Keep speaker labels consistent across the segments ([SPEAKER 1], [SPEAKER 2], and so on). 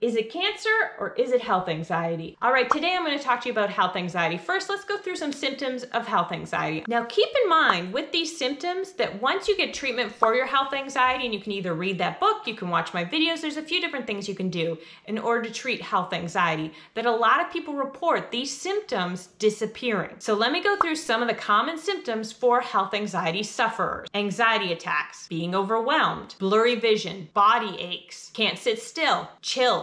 [SPEAKER 1] Is it cancer or is it health anxiety? All right, today I'm going to talk to you about health anxiety. First, let's go through some symptoms of health anxiety. Now, keep in mind with these symptoms that once you get treatment for your health anxiety, and you can either read that book, you can watch my videos, there's a few different things you can do in order to treat health anxiety, that a lot of people report these symptoms disappearing. So, let me go through some of the common symptoms for health anxiety sufferers anxiety attacks, being overwhelmed, blurry vision, body aches, can't sit still,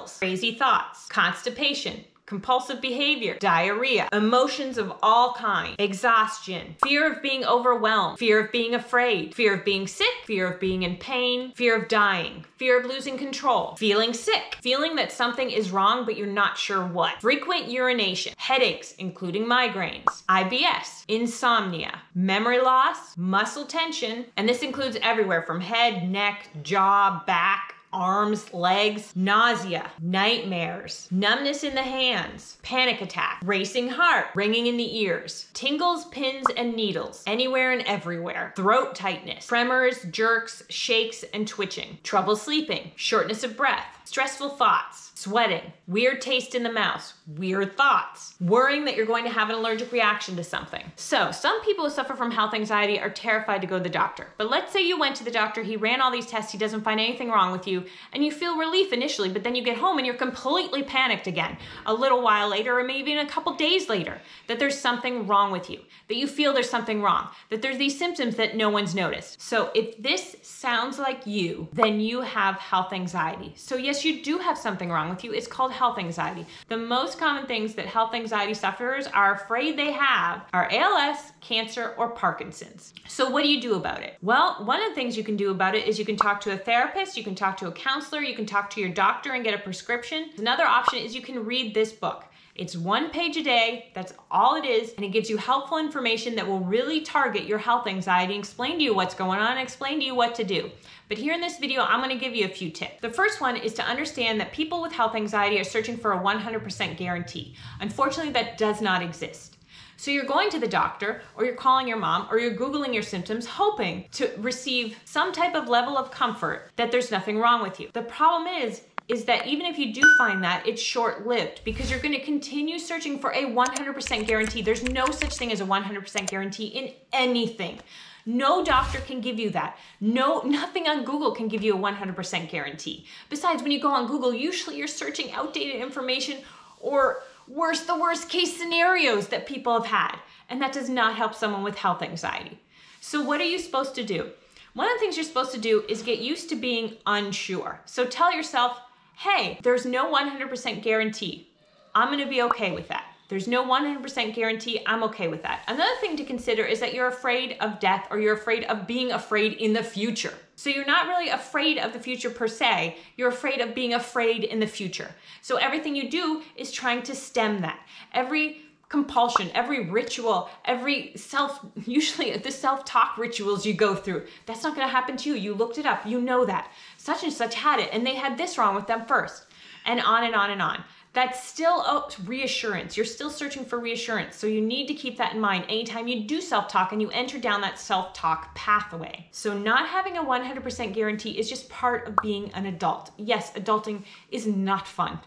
[SPEAKER 1] crazy thoughts, constipation, compulsive behavior, diarrhea, emotions of all kinds, exhaustion, fear of being overwhelmed, fear of being afraid, fear of being sick, fear of being in pain, fear of dying, fear of losing control, feeling sick, feeling that something is wrong but you're not sure what, frequent urination, headaches, including migraines, IBS, insomnia, memory loss, muscle tension, and this includes everywhere from head, neck, jaw, back, arms, legs, nausea, nightmares, numbness in the hands, panic attack, racing heart, ringing in the ears, tingles, pins, and needles, anywhere and everywhere, throat tightness, tremors, jerks, shakes, and twitching, trouble sleeping, shortness of breath, stressful thoughts, sweating, weird taste in the mouth, weird thoughts, worrying that you're going to have an allergic reaction to something. So, some people who suffer from health anxiety are terrified to go to the doctor. But let's say you went to the doctor, he ran all these tests, he doesn't find anything wrong with you, and you feel relief initially, but then you get home and you're completely panicked again a little while later, or maybe even a couple days later, that there's something wrong with you, that you feel there's something wrong, that there's these symptoms that no one's noticed. So, if this sounds like you, then you have health anxiety. So, yes, you do have something wrong with you. It's called health anxiety. The most common things that health anxiety sufferers are afraid they have are ALS, cancer, or Parkinson's. So, what do you do about it? Well, one of the things you can do about it is you can talk to a therapist, you can talk to a counselor, you can talk to your doctor and get a prescription. Another option is you can read this book. It's one page a day, that's all it is, and it gives you helpful information that will really target your health anxiety explain to you what's going on explain to you what to do. But here in this video, I'm gonna give you a few tips. The first one is to understand that people with health anxiety are searching for a 100% guarantee. Unfortunately, that does not exist. So you're going to the doctor, or you're calling your mom, or you're Googling your symptoms, hoping to receive some type of level of comfort that there's nothing wrong with you. The problem is, is that even if you do find that, it's short lived because you're going to continue searching for a 100% guarantee. There's no such thing as a 100% guarantee in anything. No doctor can give you that. No, nothing on Google can give you a 100% guarantee. Besides, when you go on Google, usually you're searching outdated information or worse, the worst case scenarios that people have had. And that does not help someone with health anxiety. So, what are you supposed to do? One of the things you're supposed to do is get used to being unsure. So, tell yourself, hey, there's no 100% guarantee. I'm gonna be okay with that. There's no 100% guarantee. I'm okay with that. Another thing to consider is that you're afraid of death or you're afraid of being afraid in the future. So you're not really afraid of the future per se. You're afraid of being afraid in the future. So everything you do is trying to stem that. Every compulsion, every ritual, every self, usually the self talk rituals you go through, that's not gonna happen to you. You looked it up, you know that. Such and such had it, and they had this wrong with them first, and on and on and on. That's still oh, reassurance. You're still searching for reassurance. So you need to keep that in mind anytime you do self talk and you enter down that self talk pathway. So, not having a 100% guarantee is just part of being an adult. Yes, adulting is not fun.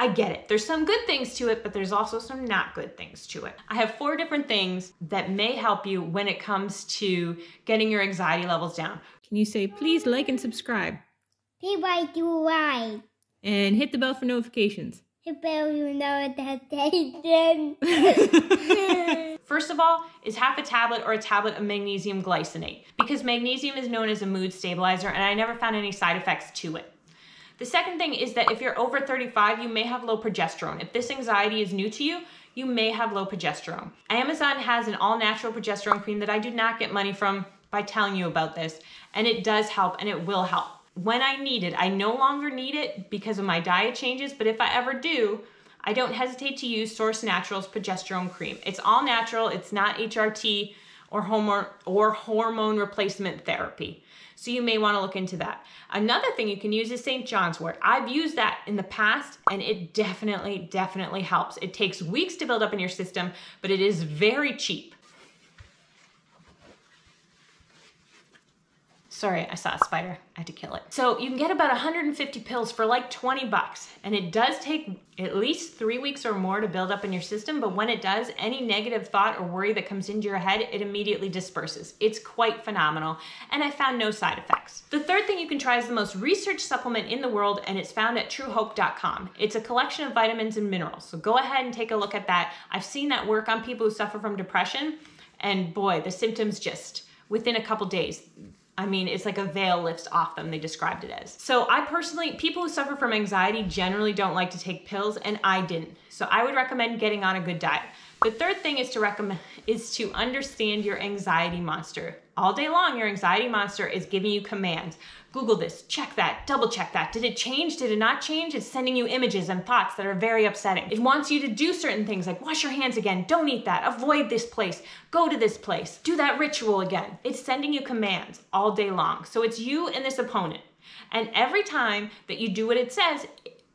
[SPEAKER 1] I get it. There's some good things to it, but there's also some not good things to it. I have four different things that may help you when it comes to getting your anxiety levels down. Can you say, please like and subscribe?
[SPEAKER 2] Please like do right.
[SPEAKER 1] And hit the bell for notifications.
[SPEAKER 2] The bell you know notification.
[SPEAKER 1] First of all, is half a tablet or a tablet of magnesium glycinate because magnesium is known as a mood stabilizer and I never found any side effects to it. The second thing is that if you're over 35, you may have low progesterone. If this anxiety is new to you, you may have low progesterone. Amazon has an all natural progesterone cream that I do not get money from by telling you about this, and it does help and it will help when I need it. I no longer need it because of my diet changes, but if I ever do, I don't hesitate to use Source Naturals progesterone cream. It's all natural, it's not HRT or hormone or hormone replacement therapy. So you may want to look into that. Another thing you can use is St. John's wort. I've used that in the past and it definitely definitely helps. It takes weeks to build up in your system, but it is very cheap. Sorry, I saw a spider. I had to kill it. So you can get about 150 pills for like 20 bucks. And it does take at least three weeks or more to build up in your system. But when it does, any negative thought or worry that comes into your head, it immediately disperses. It's quite phenomenal. And I found no side effects. The third thing you can try is the most researched supplement in the world, and it's found at truehope.com. It's a collection of vitamins and minerals. So go ahead and take a look at that. I've seen that work on people who suffer from depression. And boy, the symptoms just within a couple days I mean, it's like a veil lifts off them, they described it as. So, I personally, people who suffer from anxiety generally don't like to take pills, and I didn't. So, I would recommend getting on a good diet. The third thing is to recommend is to understand your anxiety monster. All day long, your anxiety monster is giving you commands. Google this, check that, double check that. Did it change? Did it not change? It's sending you images and thoughts that are very upsetting. It wants you to do certain things like wash your hands again, don't eat that, avoid this place, go to this place, do that ritual again. It's sending you commands all day long. So it's you and this opponent. And every time that you do what it says,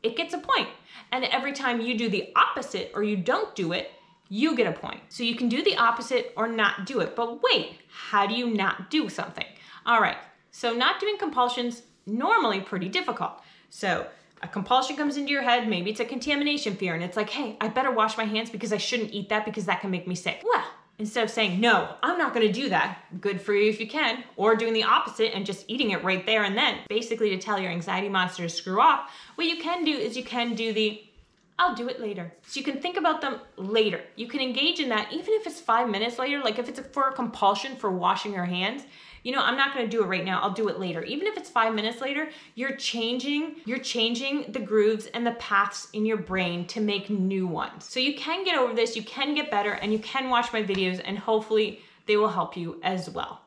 [SPEAKER 1] it gets a point. And every time you do the opposite or you don't do it, you get a point. So you can do the opposite or not do it. But wait, how do you not do something? All right, so not doing compulsions, normally pretty difficult. So a compulsion comes into your head, maybe it's a contamination fear, and it's like, hey, I better wash my hands because I shouldn't eat that because that can make me sick. Well, instead of saying, no, I'm not gonna do that, good for you if you can, or doing the opposite and just eating it right there and then, basically to tell your anxiety monster to screw off, what you can do is you can do the I'll do it later. So you can think about them later. You can engage in that even if it's five minutes later, like if it's for a compulsion for washing your hands, you know, I'm not gonna do it right now, I'll do it later. Even if it's five minutes later, you're changing, you're changing the grooves and the paths in your brain to make new ones. So you can get over this, you can get better, and you can watch my videos and hopefully they will help you as well.